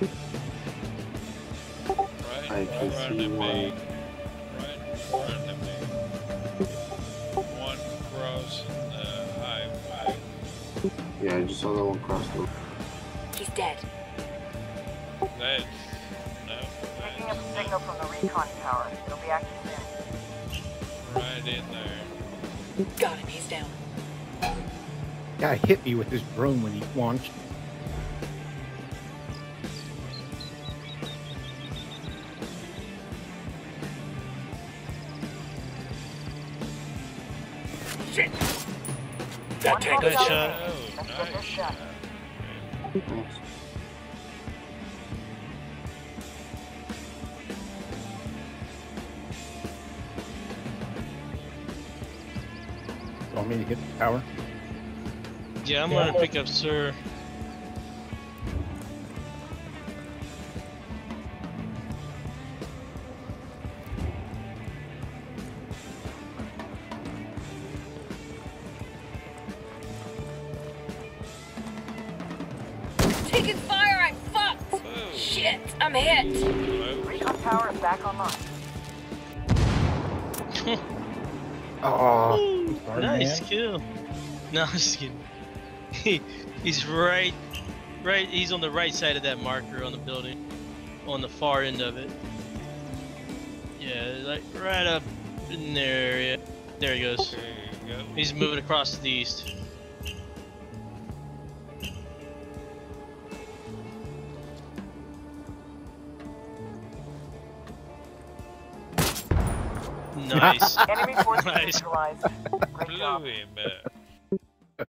Right I can front see of me. why. Right in front of me. One crossing the highway. Yeah, I just saw that one cross the He's dead. That's no, Picking up a signal from the recon tower. It'll be active soon. right in there. Got him. He's down. Guy hit me with his broom when he launched. Shit. One That tank more is shot. shot. Oh, Let's get nice shot. Want me to hit the tower? Yeah, I'm gonna pick up Sir. Taking fire. I'm fucked. Oh, Shit. I'm hit. Recon tower is back online. Oh, sorry, nice man. kill. No, I'm just kidding. He, he's right, right. He's on the right side of that marker on the building, on the far end of it. Yeah, like right up in there. Yeah, there he goes. There you go. He's moving across to the east. Nice. Enemy forces Nice. neutralized. Great job. Blew him.